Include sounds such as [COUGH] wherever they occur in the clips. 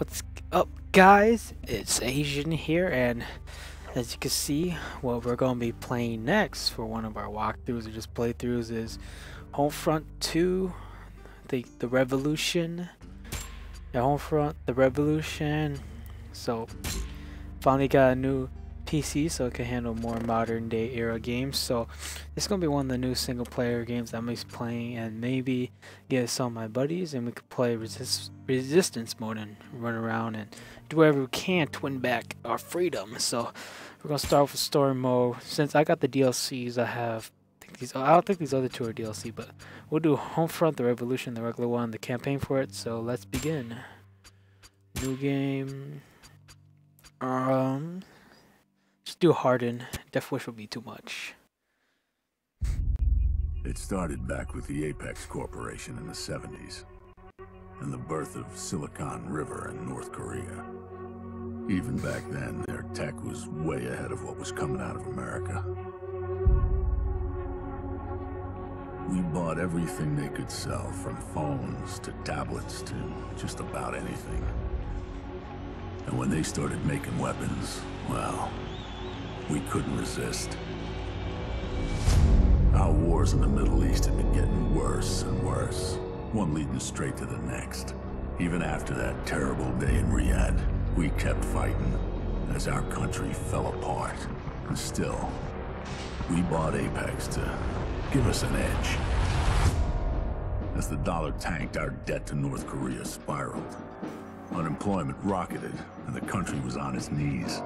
What's up, guys? It's Asian here, and as you can see, what we're going to be playing next for one of our walkthroughs or just playthroughs is Homefront 2, the the Revolution. Yeah, Homefront, the Revolution. So, finally got a new PC so it can handle more modern day era games. So it's gonna be one of the new single player games I'm just playing and maybe get some of my buddies and we could play resist resistance mode and run around and do whatever we can to win back our freedom. So we're gonna start with story mode. Since I got the DLCs I have I these I don't think these other two are DLC, but we'll do Homefront, the Revolution, the regular one, the campaign for it. So let's begin. New game. Um do Harden. Death Wish would be too much. It started back with the Apex Corporation in the 70s, and the birth of Silicon River in North Korea. Even back then, their tech was way ahead of what was coming out of America. We bought everything they could sell, from phones to tablets to just about anything. And when they started making weapons, well, we couldn't resist. Our wars in the Middle East had been getting worse and worse, one leading straight to the next. Even after that terrible day in Riyadh, we kept fighting as our country fell apart. And still, we bought Apex to give us an edge. As the dollar tanked, our debt to North Korea spiraled. Unemployment rocketed, and the country was on its knees.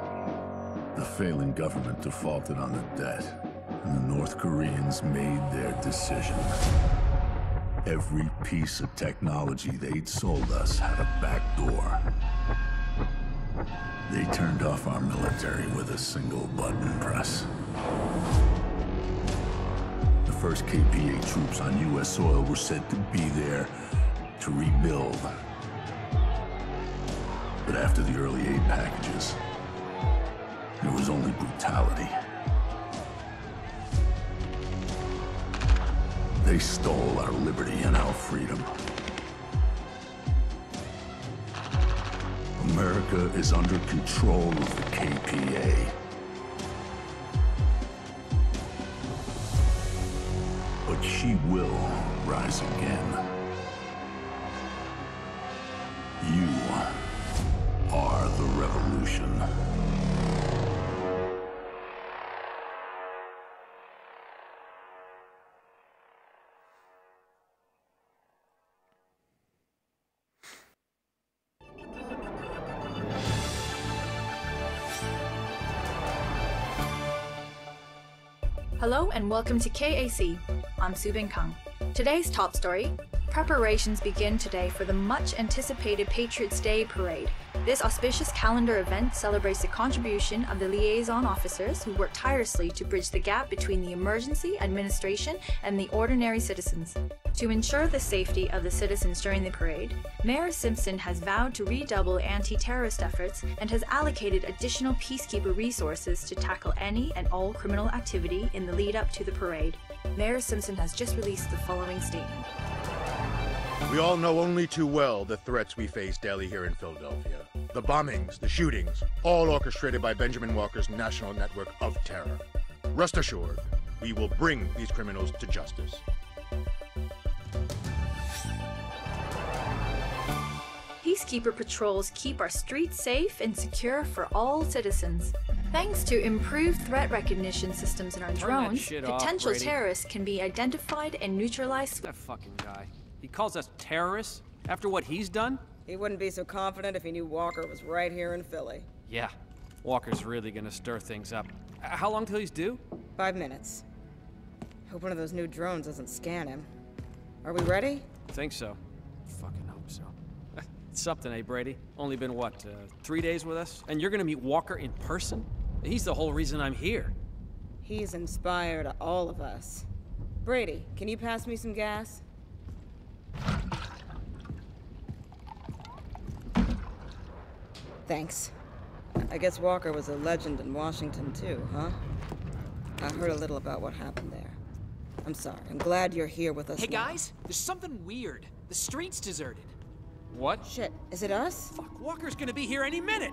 The failing government defaulted on the debt, and the North Koreans made their decision. Every piece of technology they'd sold us had a back door. They turned off our military with a single button press. The first KPA troops on U.S. soil were said to be there to rebuild. But after the early aid packages, there was only brutality. They stole our liberty and our freedom. America is under control of the KPA. But she will rise again. You are the revolution. Hello and welcome to KAC. I'm Subin Kang. Today's top story preparations begin today for the much anticipated Patriots Day parade. This auspicious calendar event celebrates the contribution of the liaison officers who work tirelessly to bridge the gap between the emergency administration and the ordinary citizens. To ensure the safety of the citizens during the parade, Mayor Simpson has vowed to redouble anti terrorist efforts and has allocated additional peacekeeper resources to tackle any and all criminal activity in the lead up to the parade. Mayor Simpson has just released the following statement. We all know only too well the threats we face daily here in Philadelphia. The bombings, the shootings, all orchestrated by Benjamin Walker's national network of terror. Rest assured, we will bring these criminals to justice. Peacekeeper patrols keep our streets safe and secure for all citizens. Thanks to improved threat recognition systems in our Turn drones, shit off, potential terrorists can be identified and neutralized That fucking guy. He calls us terrorists after what he's done? He wouldn't be so confident if he knew Walker was right here in Philly. Yeah. Walker's really gonna stir things up. How long till he's due? Five minutes. Hope one of those new drones doesn't scan him. Are we ready? Think so. Fucking hope so. It's [LAUGHS] something, eh, Brady? Only been, what, uh, three days with us? And you're gonna meet Walker in person? He's the whole reason I'm here. He's inspired all of us. Brady, can you pass me some gas? Thanks. I guess Walker was a legend in Washington too, huh? I heard a little about what happened there. I'm sorry. I'm glad you're here with us Hey now. guys, there's something weird. The street's deserted. What? Shit, is it us? Fuck, Walker's gonna be here any minute!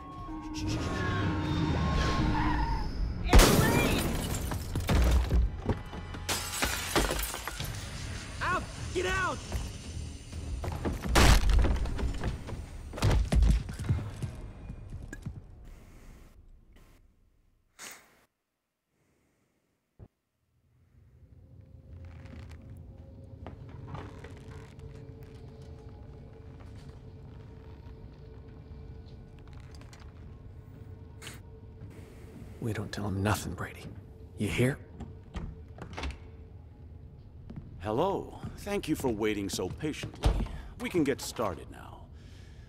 We don't tell him nothing, Brady. You hear? Hello. Thank you for waiting so patiently. We can get started now.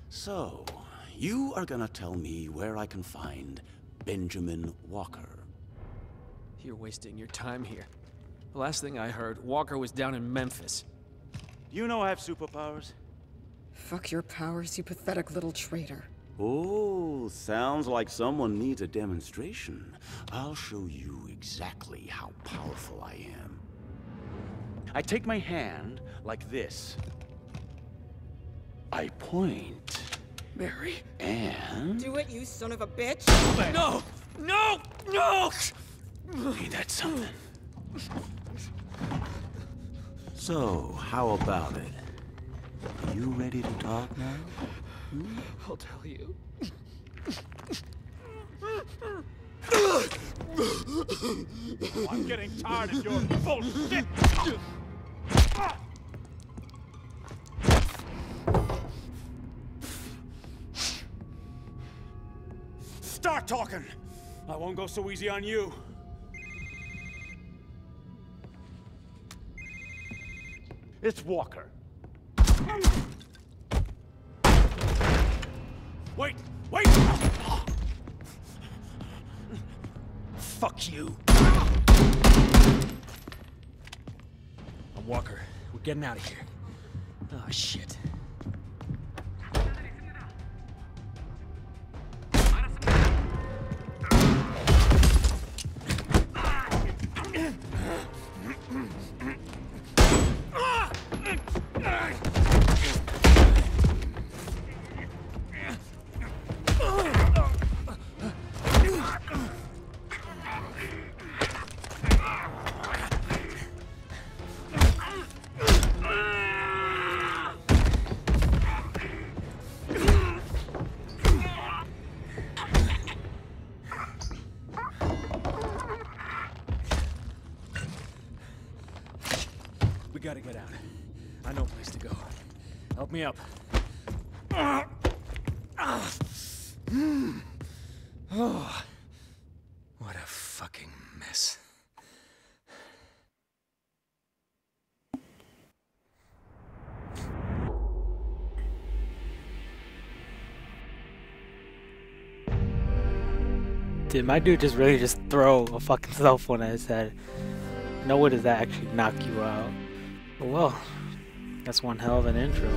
So, you are gonna tell me where I can find Benjamin Walker. You're wasting your time here. The last thing I heard, Walker was down in Memphis. You know I have superpowers? Fuck your powers, you pathetic little traitor. Oh, sounds like someone needs a demonstration. I'll show you exactly how powerful I am. I take my hand like this. I point. Mary. And... Do it, you son of a bitch! No! No! No! Ain't that something? So, how about it? Are you ready to talk now? I'll tell you. I'm getting tired of your bullshit! Start talking! I won't go so easy on you. It's Walker. Wait! Wait! Fuck you. I'm Walker. We're getting out of here. Oh, shit. Gotta get out. I know a place to go. Help me up. Oh, what a fucking mess. Did my dude just really just throw a fucking cell phone at his head? No way does that actually knock you out. Well, that's one hell of an intro.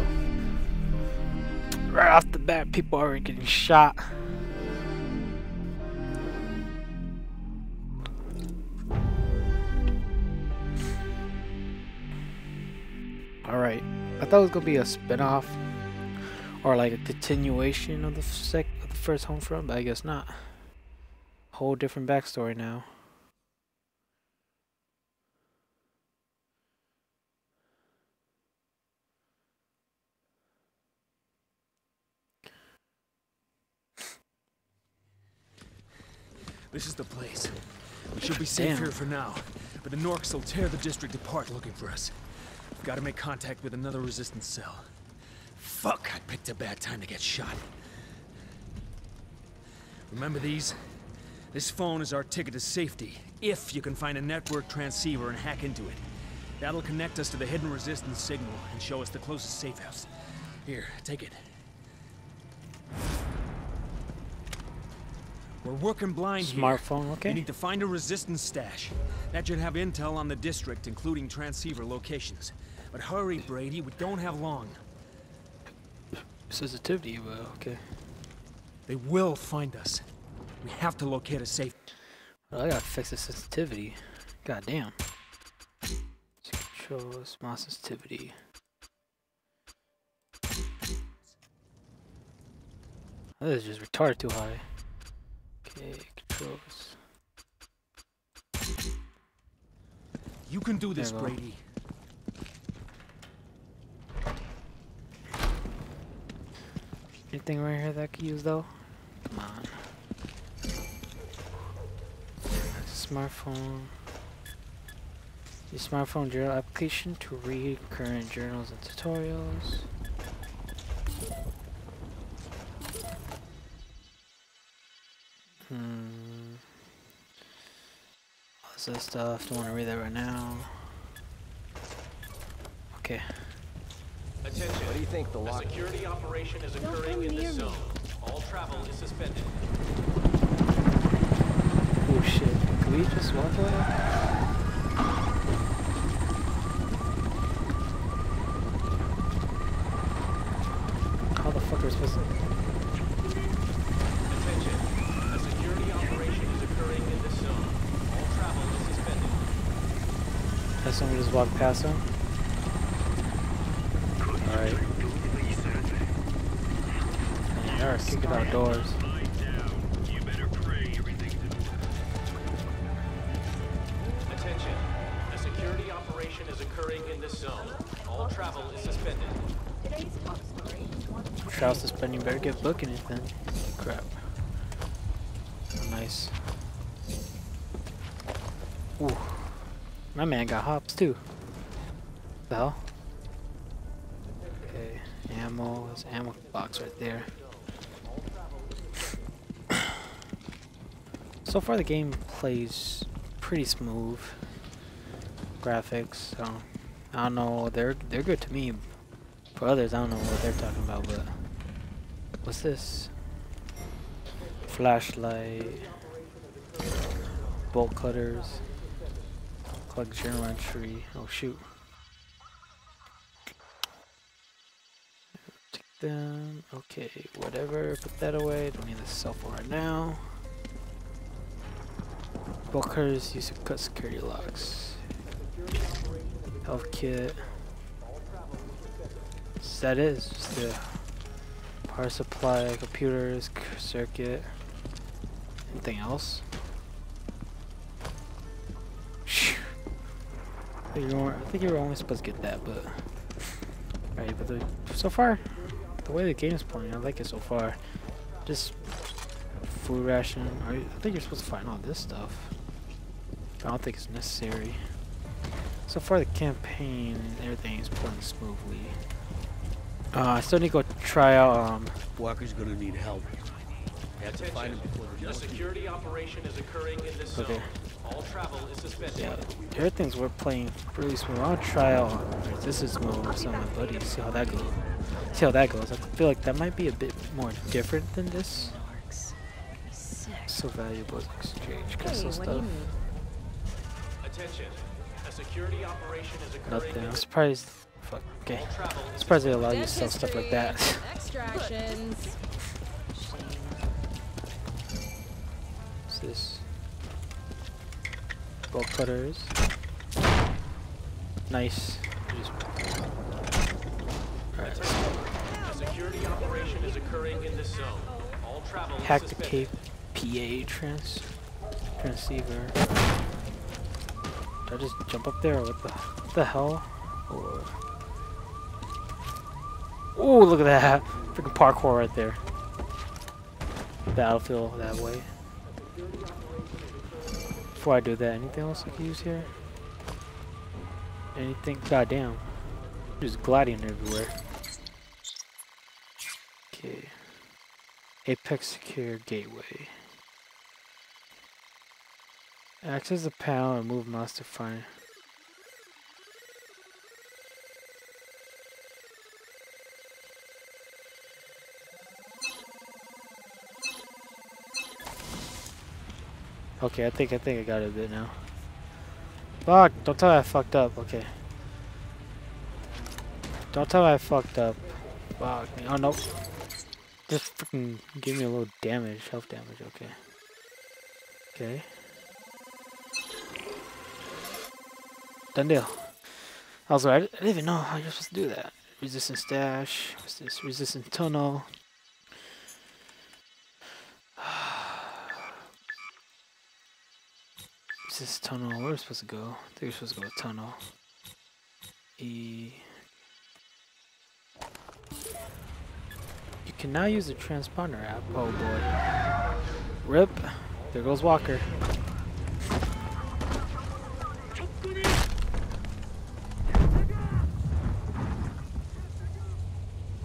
Right off the bat, people are getting shot. Alright, I thought it was gonna be a spin-off or like a continuation of the sec of the first Homefront, but I guess not. Whole different backstory now. This is the place. We should be safe Damn. here for now, but the Norks will tear the district apart looking for us. We've got to make contact with another resistance cell. Fuck, I picked a bad time to get shot. Remember these? This phone is our ticket to safety, if you can find a network transceiver and hack into it. That'll connect us to the hidden resistance signal and show us the closest safe house. Here, take it. We're working blind here. Smartphone, We need to find a resistance stash. That should have intel on the district, including transceiver locations. But hurry, Brady, we don't have long. Sensitivity, well, okay. They will find us. We have to locate a safe. Well, I gotta fix the sensitivity. God damn. Control small sensitivity. This is just retarded too high. Controls. You can do this, There you go. Brady. Anything right here that I could use though? Come on. Smartphone. Use smartphone journal application to read current journals and tutorials. What's this stuff? Don't want to read that right now. Okay. Attention. What do you think the lock? A security operation is occurring in this zone. All travel is suspended. Oh shit. Can we just walk away? How the fuck are we supposed to... Attention. A security operation is occurring in this zone. All travel is suspended. Has we just walk past him? Alright. Alright, kick it outdoors. Attention. A security operation is occurring in this zone. All travel is suspended. Today's top story is one Trial suspending, better get booking it then. Crap. Oh, nice. Ooh. My man got hops too. Hell? Okay, ammo. There's ammo box right there. [CLEARS THROAT] so far the game plays pretty smooth. Graphics, so I don't know, they're they're good to me. For others, I don't know what they're talking about, but what's this? Flashlight, bolt cutters, collect journal entry. Oh shoot! Take them. Okay, whatever. Put that away. Don't need this cell phone right now. Cutters used to cut security locks. Health kit. So that is just the power supply, computers, circuit. Anything else? Think you were, I think you were only supposed to get that, but right. But the, so far, the way the game is playing, I like it so far. Just food ration. Or I think you're supposed to find all this stuff. I don't think it's necessary. So far, the campaign, everything is playing smoothly. Uh, I still need to go try out. Um, Walker's gonna need help. Have to find him before the A security operation is occurring in this zone. Okay. All travel is suspended. yeah, everything's we're playing really smooth. I'll try out this is mode with some of my buddies. See how that goes. See how that goes. I feel like that might be a bit more different than this. So valuable exchange crystal stuff. Attention. A security operation is occurring Nothing. in I'm surprised. Fuck. Okay. All I'm surprised they allow you to sell stuff like that. [LAUGHS] Extractions. What's this? This zone. All travel Hack the suspended. KPA trans transceiver. Did I just jump up there or what the what the hell? Oh look at that! Freaking parkour right there. Battlefield that way. Before I do that, anything else I can use here? Anything? Goddamn. Just gliding everywhere. Okay. Apex Secure Gateway. Access the panel and move mouse to find. Okay, I think I think I got it a bit now. Fuck! Don't tell me I fucked up. Okay. Don't tell me I fucked up. Fuck me. Oh no. Just freaking give me a little damage, health damage. Okay. Okay. Done deal. I, I didn't even know how you're supposed to do that. Resistance dash. What's this? Resistance tunnel. This tunnel? Where are we supposed to go? I think we're supposed to go a tunnel. E. You can now use the transponder app. Oh boy. Rip. There goes Walker.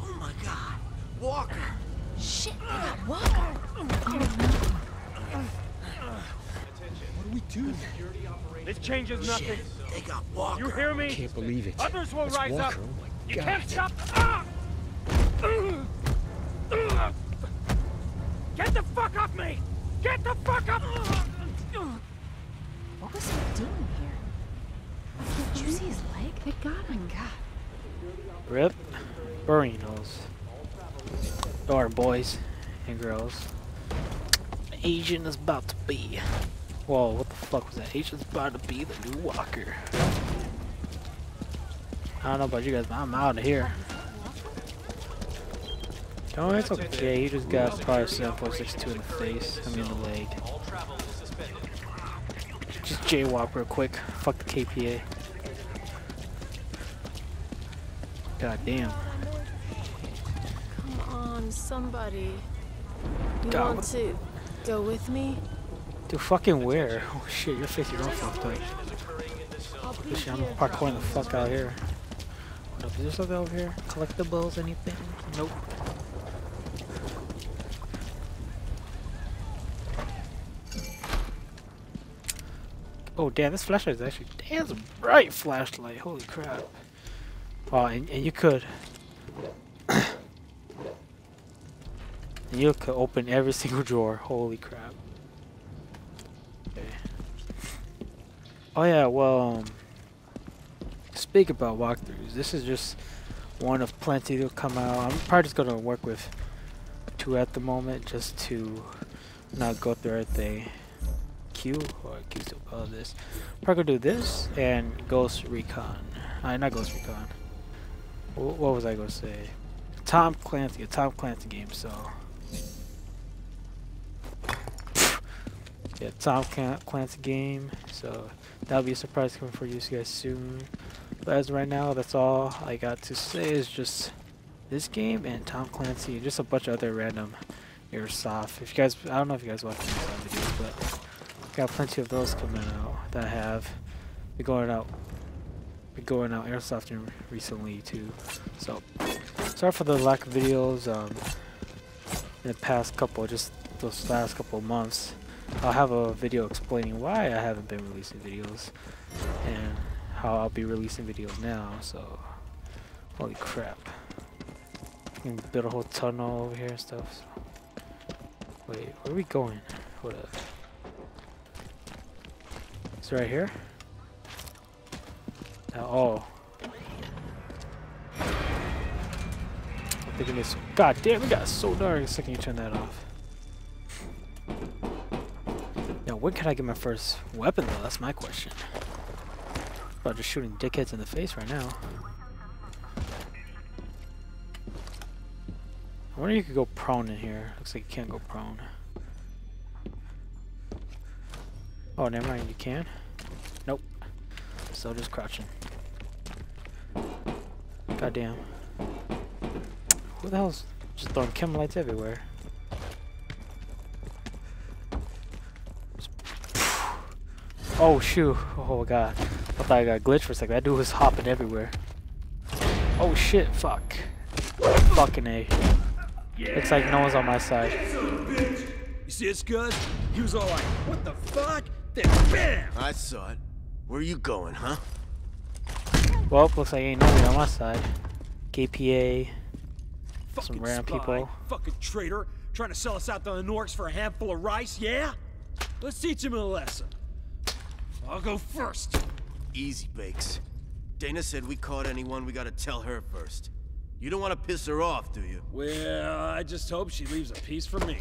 Oh my god! Walker! Shit, they got Walker! What do? This changes nothing. They got Walker. You hear me? Can't believe it. Others will It's rise Walker. up. Oh my You god. can't stop. Ah! Get the fuck off me! Get the fuck up! What was he doing here? Did you see his leg? They got him. God. Rip. Burritos. Or boys and girls. Agent is about to be. Whoa, what the fuck was that? Agent's about to be the new Walker. I don't know about you guys, but I'm out of here. Oh, it's okay. He just got probably 7.62 in the face. I mean, the leg. Just jaywalk real quick. Fuck the KPA. God damn. Come on, somebody. You God, want to go with me? Dude, fucking where? [LAUGHS] Oh shit, your face is all fucked up. Be Shit, I'm parkouring the fuck out here. What up, is there something over here? Collectibles, anything? Nope. Oh damn, this flashlight is actually damn bright flashlight. Holy crap. Oh, and, and you could [COUGHS] you could open every [LAUGHS] single drawer. Holy crap. Okay. Oh yeah, well um speak about walkthroughs. This is just one of plenty to come out. I'm probably just gonna work with two at the moment just to not go through everything. Q or Q still call this. Probably gonna do this and Ghost Recon. Uh, not Ghost Recon. Wh- What was I gonna say? Tom Clancy, a Tom Clancy game. So yeah, Tom Clancy game. So that'll be a surprise coming for you guys soon. But as right now, that's all I got to say is just this game and Tom Clancy and just a bunch of other random airsoft. If you guys, I don't know if you guys watch these videos, but got plenty of those coming out that I have been going out, been going out airsofting recently too. So sorry for the lack of videos um, in the past couple, just those last couple months. I'll have a video explaining why I haven't been releasing videos and how I'll be releasing videos now. So holy crap. Can build a whole tunnel over here and stuff. So. Wait, where are we going? Hold up. It's right here? Uh, oh. I'm thinking this. God damn, it got so dark. The second you turn that off. When can I get my first weapon, though? That's my question. About just shooting dickheads in the face right now. I wonder if you could go prone in here. Looks like you can't go prone. Oh, never mind, you can? Nope. Still just crouching. Goddamn. Who the hell's just throwing chem lights everywhere? Oh shoot. Oh god. I thought I got glitched for a second. That dude was hopping everywhere. Oh shit, fuck. Fucking A. Looks like no one's on my side. You see this good? He was all like, what the fuck? Then bam! I saw it. Where are you going, huh? Well, looks like ain't nobody on my side. KPA. Some random people. Fucking traitor. Trying to sell us out to the Norks for a handful of rice, yeah? Let's teach him a lesson. I'll go first. Easy, Bakes. Dana said we caught anyone, we gotta tell her first. You don't want to piss her off, do you? Well, I just hope she leaves a piece for me.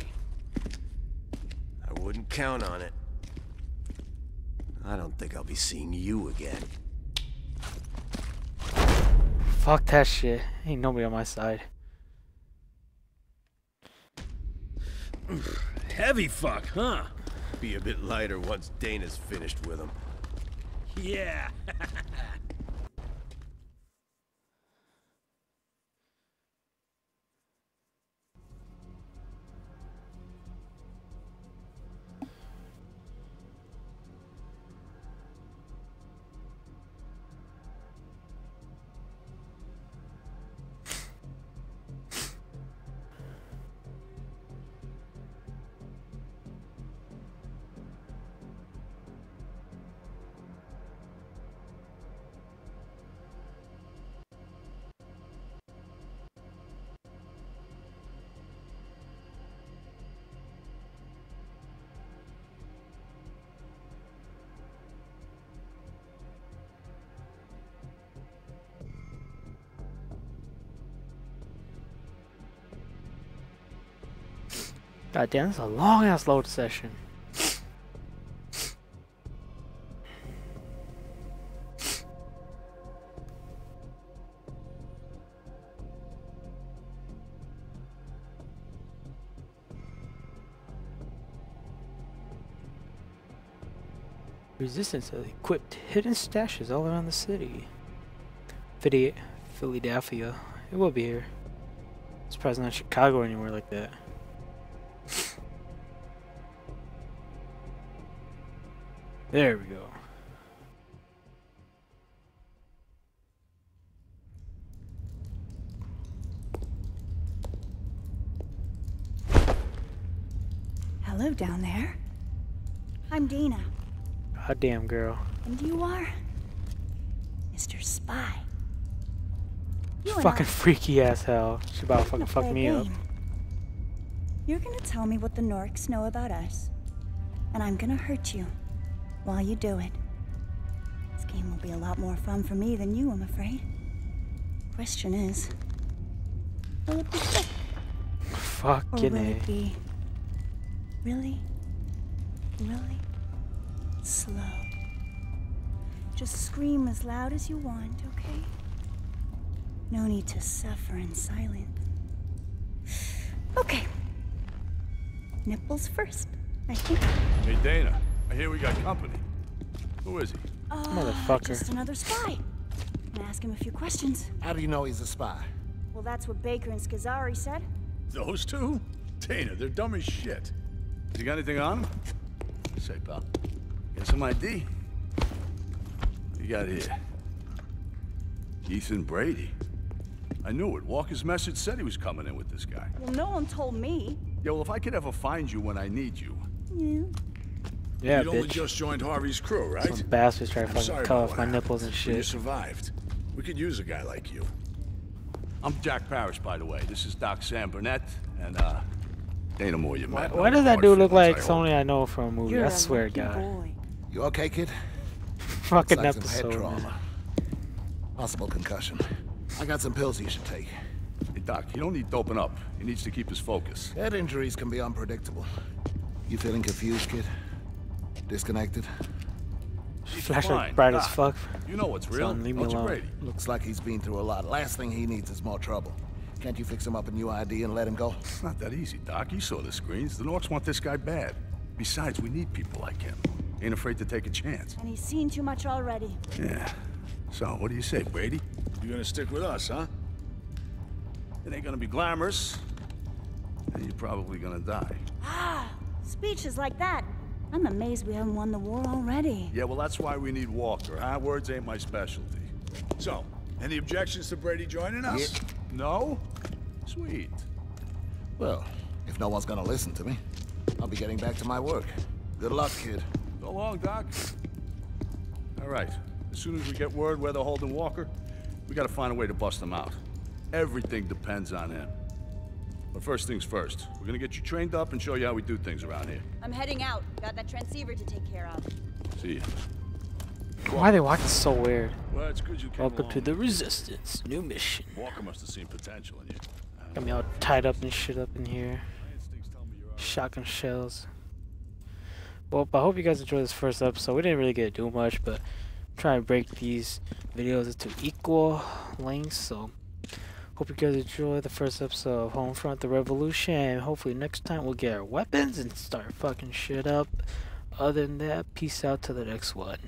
I wouldn't count on it. I don't think I'll be seeing you again. Fuck that shit. Ain't nobody on my side. [SIGHS] Heavy fuck, huh? Be a bit lighter once Dana's finished with him. Yeah. [LAUGHS] God damn, this is a long ass load session. Resistance has equipped hidden stashes all around the city. Philadelphia. It will be here. Surprised not Chicago anywhere like that. There we go. Hello down there. I'm Dana. God damn, girl. And you are? Mr. Spy. You Fucking freaky ass hell. She about to fucking fuck me up. You're gonna tell me what the Norks know about us. And I'm gonna hurt you while you do it. This game will be a lot more fun for me than you, I'm afraid. Question is, will it be quick or Fucking will A. it be really, really slow? Just scream as loud as you want, okay? No need to suffer in silence. Okay. Nipples first, I think. Hey, Dana. I hear we got company. Who is he? Uh, Motherfucker. Just another spy. Gonna ask him a few questions. How do you know he's a spy? Well, that's what Baker and Scazzari said. Those two? Dana, they're dumb as shit. You got anything on him? Say, pal. Got some ID? What you got here? Ethan Brady. I knew it. Walker's message said he was coming in with this guy. Well, no one told me. Yeah, well, if I could ever find you when I need you. Yeah. Yeah, You'd only bitch. just joined Harvey's crew, right? Some bastards trying to fucking sorry cut off my happened, nipples and shit. You survived. We could use a guy like you. I'm Jack Parrish, by the way. This is Doc Sam Burnett, and, uh, Dana Moore, you Why, met. why does that dude look like somebody I know from a movie? You're I a swear to God. boy. You okay, kid? Fucking Looks like some head trauma. man. Possible concussion. I got some pills you should take. Hey, Doc, you don't need doping up. He needs to keep his focus. Head injuries can be unpredictable. You feeling confused, kid? Disconnected? Flashlight Fine. bright as fuck. You know what's real. Son, leave me alone. Brady? Looks like he's been through a lot. Last thing he needs is more trouble. Can't you fix him up a new ID and let him go? It's not that easy, Doc. You saw the screens. The Norks want this guy bad. Besides, we need people like him. Ain't afraid to take a chance. And he's seen too much already. Yeah. So, what do you say, Brady? You're gonna stick with us, huh? It ain't gonna be glamorous. And you're probably gonna die. Ah, speeches like that. I'm amazed we haven't won the war already. Yeah, well, that's why we need Walker, huh? Words ain't my specialty. So, any objections to Brady joining us? No? Sweet. Well, if no one's gonna listen to me, I'll be getting back to my work. Good luck, kid. So long, Doc. All right. As soon as we get word where they're holding Walker, we gotta find a way to bust him out. Everything depends on him. But first things first, we're gonna get you trained up and show you how we do things around here. I'm heading out. Got that transceiver to take care of. See ya. Why are they walking so weird? Well, it's good you came Welcome along. to the Resistance. New mission. Walker must have seen potential in you. Got me all tied up and shit up in here. Shotgun shells. Well, I hope you guys enjoyed this first episode. We didn't really get to do much, but I'm trying to break these videos into equal lengths. So, hope you guys enjoyed the first episode of Homefront: The Revolution. Hopefully, next time we'll get our weapons and start fucking shit up. other than that, peace out to the next one.